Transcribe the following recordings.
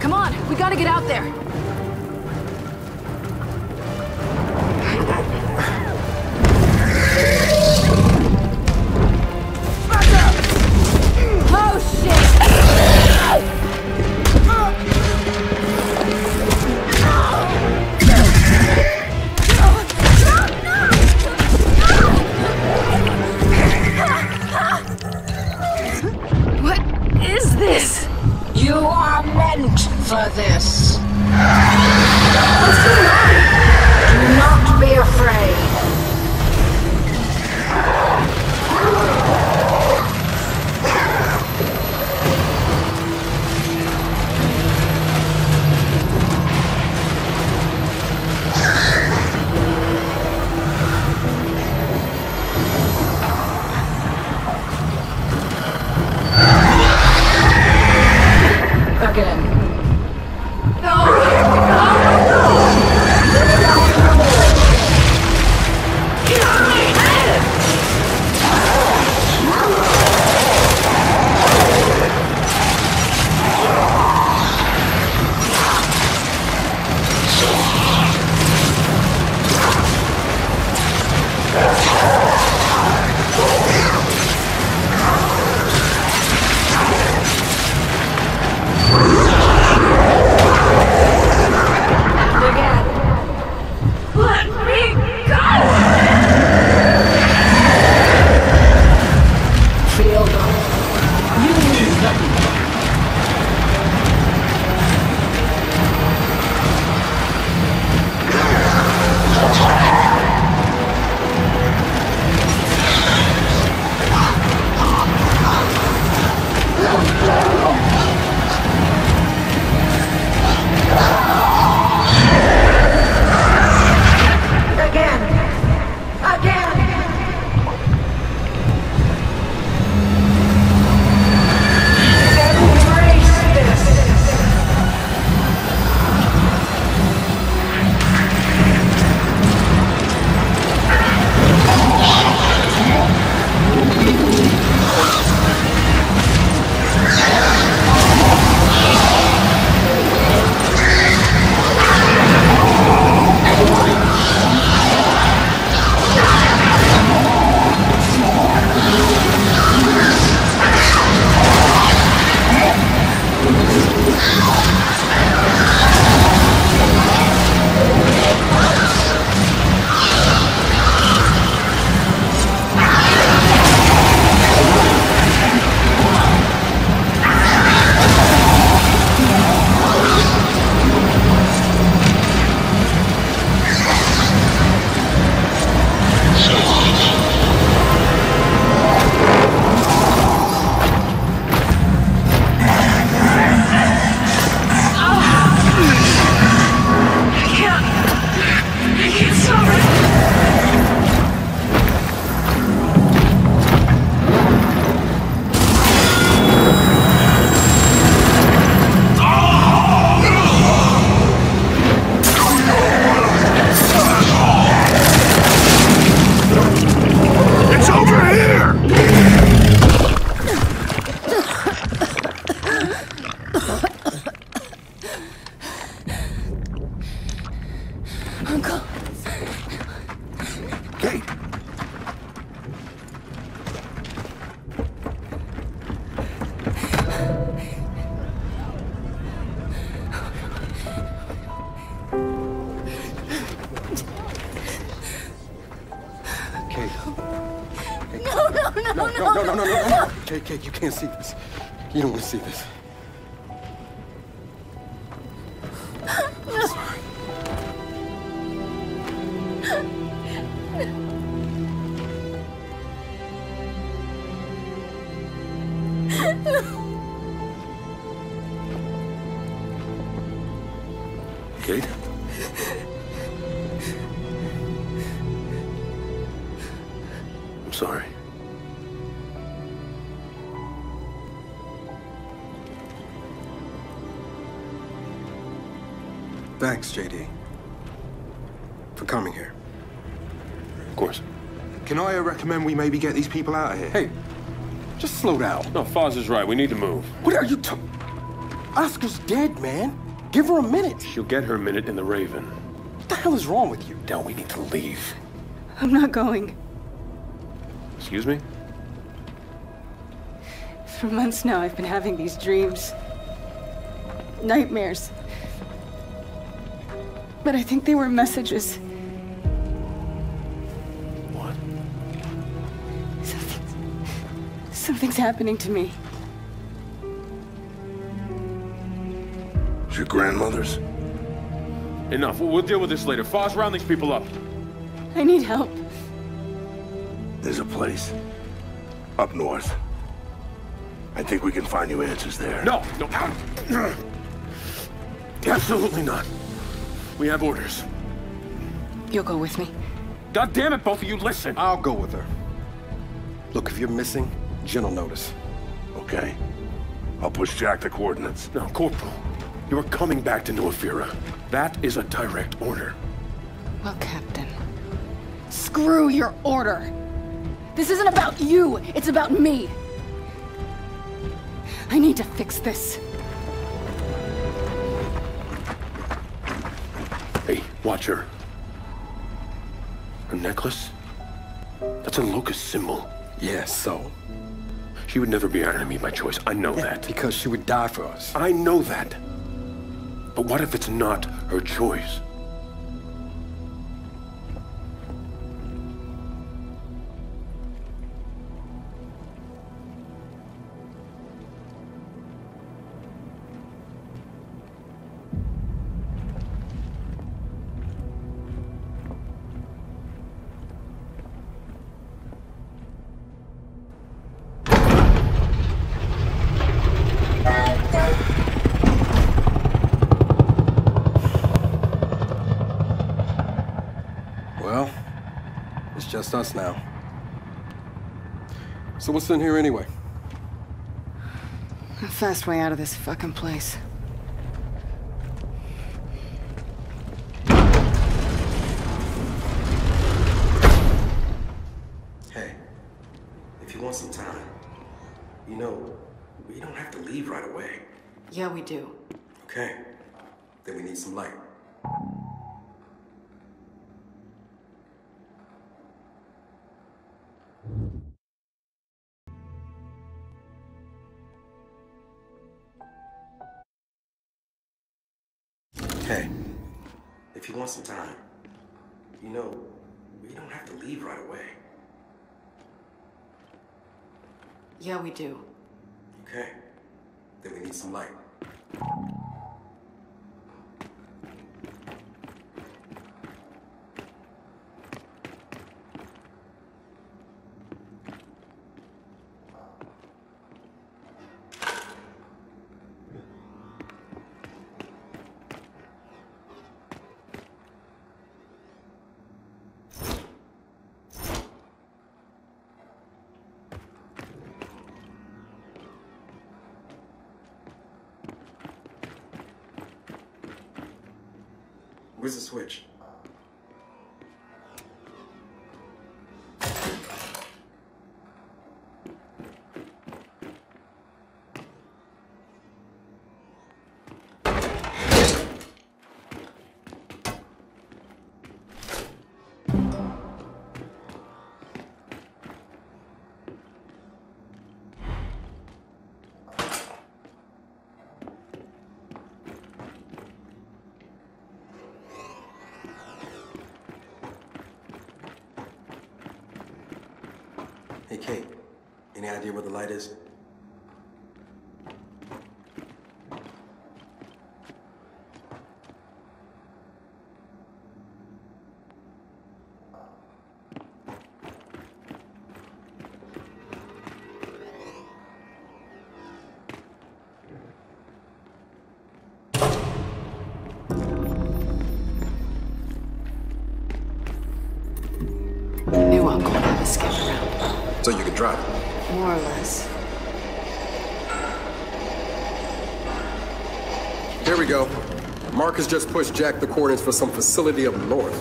Come on, we gotta get out there. You are meant for this. What's going on? Do not be afraid. Again. Uncle. Kait! Kait. No, no, no, No, no, no, no, no, no, no. Kait, Kait, you can't see this. You don't want to see this. I'm Thanks, JD. For coming here. Of course. Can I recommend we maybe get these people out of here? Hey, just slow down. No, Fahz is right. We need to move. What are you talking? Oscar's dead, man. Give her a minute. She'll get her minute in the Raven. What the hell is wrong with you? Now we need to leave. I'm not going. Excuse me? For months now, I've been having these dreams. Nightmares. But I think they were messages. What? Something's, something's happening to me. It's your grandmother's? Enough. We'll, we'll deal with this later. Fahz, round these people up. I need help. There's a place. Up north. I think we can find you answers there. No, no. Absolutely not. We have orders. You'll go with me. God damn it, both of you, listen. I'll go with her. Look, if you're missing, Jinn will notice. Okay. I'll push Jack the coordinates. No, Corporal. You're coming back to New Ephyra. That is a direct order. Well, Captain. Screw your order. This isn't about you. It's about me. I need to fix this. Watch her. Her necklace? That's a locust symbol. Yeah, so? She would never be our enemy by choice. I know that. Because she would die for us. I know that. But what if it's not her choice? Well, it's just us now. So what's in here anyway? A fast way out of this fucking place. Hey, if you want some time, you know, we don't have to leave right away. Yeah, we do. Okay, then we need some light. If you want some time, you know, we don't have to leave right away. Yeah, we do. Okay, then we need some light. Where's the switch? Kait. Any idea where the light is? drop? More or less. Here we go. Mark has just pushed Jack the coordinates for some facility up north.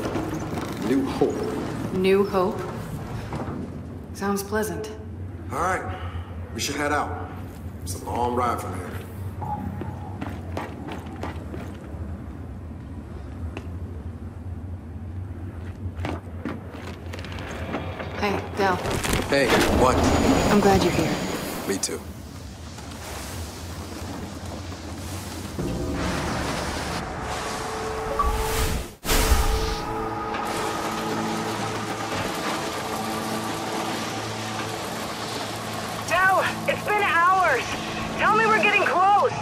New Hope. New Hope? Sounds pleasant. All right. We should head out. It's a long ride from here. Hey, Del. Hey, what? I'm glad you're here. Me too. Del, it's been hours. Tell me we're getting close.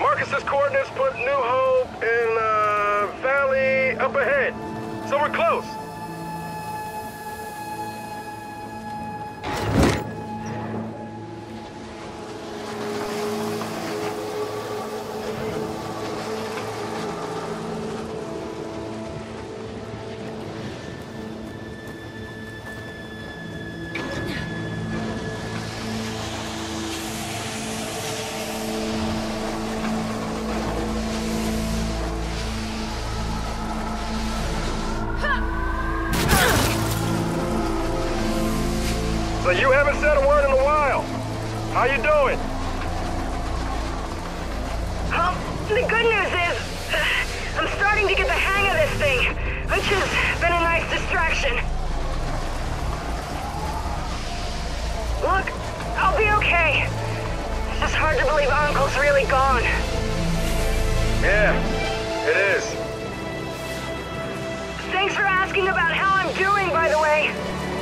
Marcus's coordinates put New Hope in uh, valley up ahead. So we're close. How you doing? Um, the good news is, I'm starting to get the hang of this thing, which has been a nice distraction. Look, I'll be okay. It's just hard to believe Uncle's really gone. Yeah, it is. Thanks for asking about how I'm doing, by the way.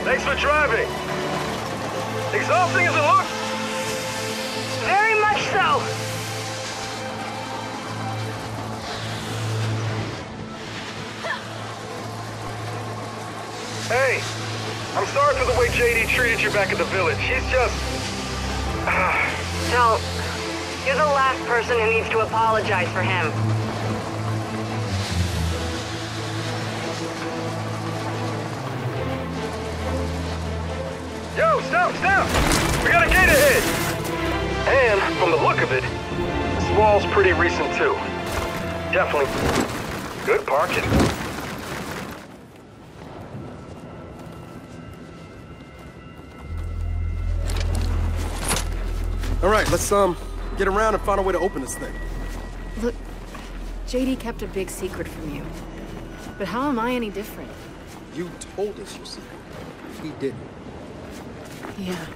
Thanks for driving. Exhausting as it looks. Hey, I'm sorry for the way JD treated you back at the village. He's just... Del, you're the last person who needs to apologize for him. Yo, stop, stop! We got a gate ahead! And, from the look of it, this wall's pretty recent too. Definitely good parking. All right, let's um get around and find a way to open this thing. Look, JD kept a big secret from you. But how am I any different? You told us your secret. He didn't. Yeah.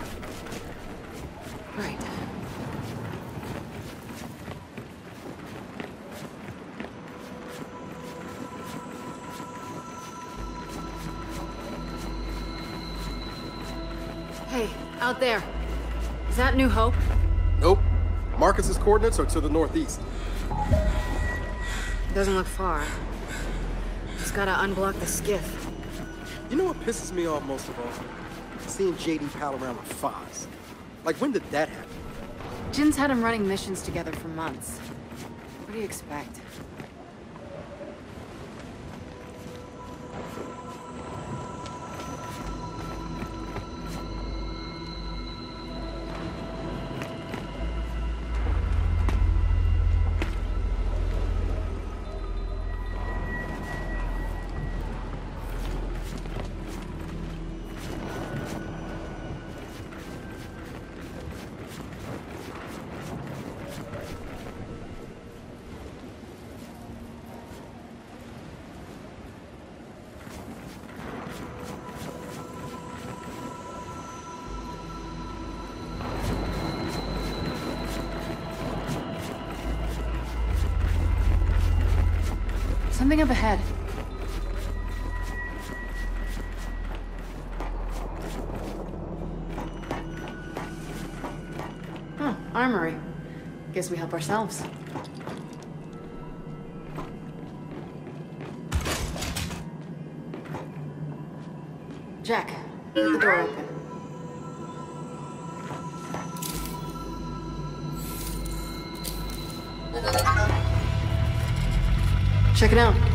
Out there. Is that New Hope? Nope. Marcus's coordinates are to the northeast. It Doesn't look far. Just gotta unblock the skiff. You know what pisses me off most of all? Seeing JD pal around with Fahz. Like, when did that happen? Jinn's had him running missions together for months. What do you expect? Something up ahead. Oh, armory. Guess we help ourselves. Jack, leave the door open. Check it out.